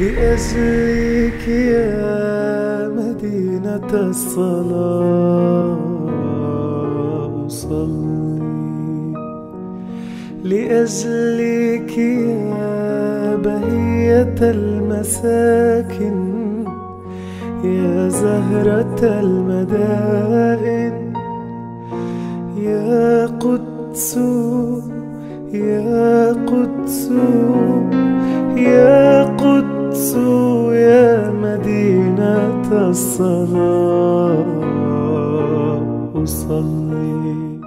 لأجلك يا مدينة الصلاة. أصلي لأجلك يا بهية المساكن يا زهرة المدائن يا قدس يا قدس زينة الصلاة أصلي.